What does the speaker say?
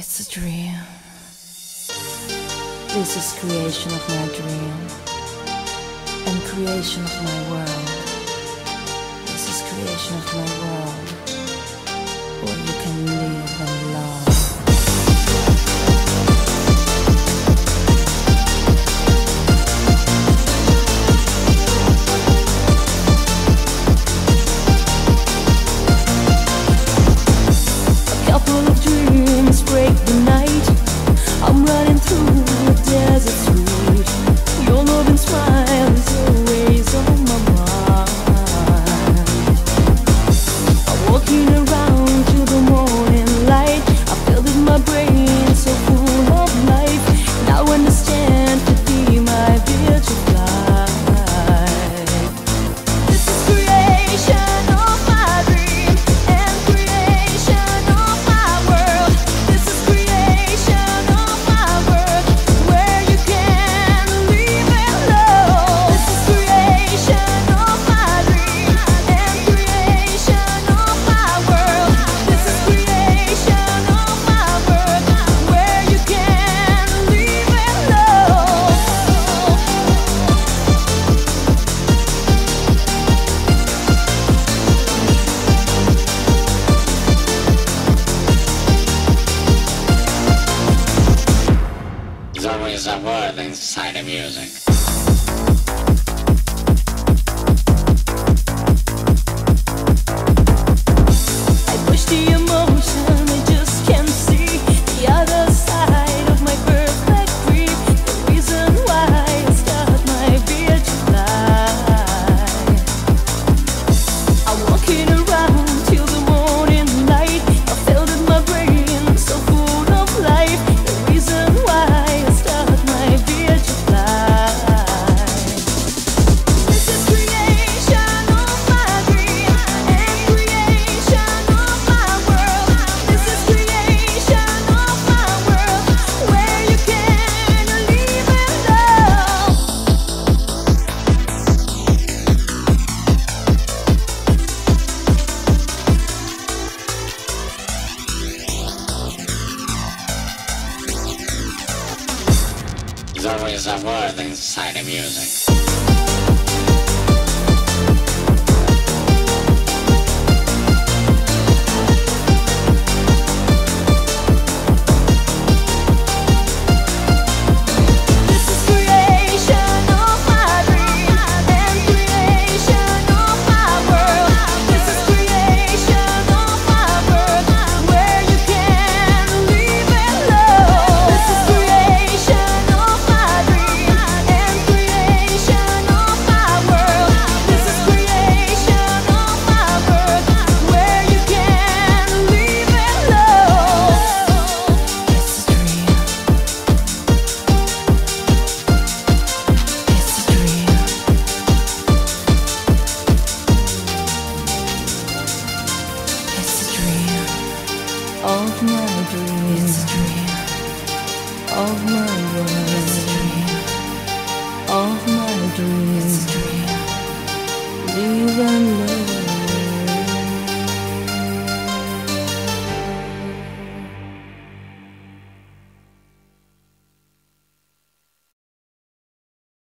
It's a dream. This is creation of my dream and creation of my world. This is creation of my world where you can live and love. couple of dreams world inside of music. There's always a world inside of music. of my dream, it's a dream of my world.